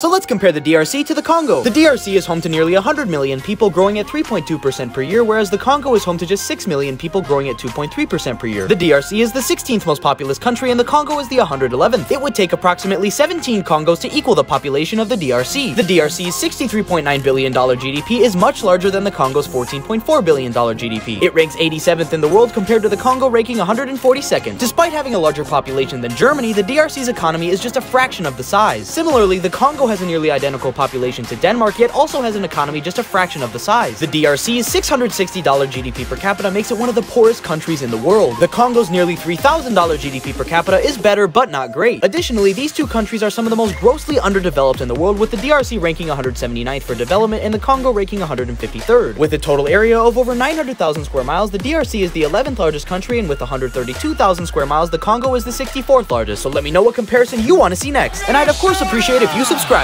So let's compare the DRC to the Congo. The DRC is home to nearly 100 million people growing at 3.2% per year, whereas the Congo is home to just 6 million people growing at 2.3% per year. The DRC is the 16th most populous country and the Congo is the 111th. It would take approximately 17 Congos to equal the population of the DRC. The DRC's $63.9 billion GDP is much larger than the Congo's $14.4 billion GDP. It ranks 87th in the world compared to the Congo ranking 142nd. Despite having a larger population than Germany, the DRC's economy is just a fraction of the size. Similarly, the Congo has a nearly identical population to Denmark, yet also has an economy just a fraction of the size. The DRC's $660 GDP per capita makes it one of the poorest countries in the world. The Congo's nearly $3,000 GDP per capita is better, but not great. Additionally, these two countries are some of the most grossly underdeveloped in the world, with the DRC ranking 179th for development and the Congo ranking 153rd. With a total area of over 900,000 square miles, the DRC is the 11th largest country, and with 132,000 square miles, the Congo is the 64th largest. So let me know what comparison you want to see next. And I'd of course appreciate if you subscribe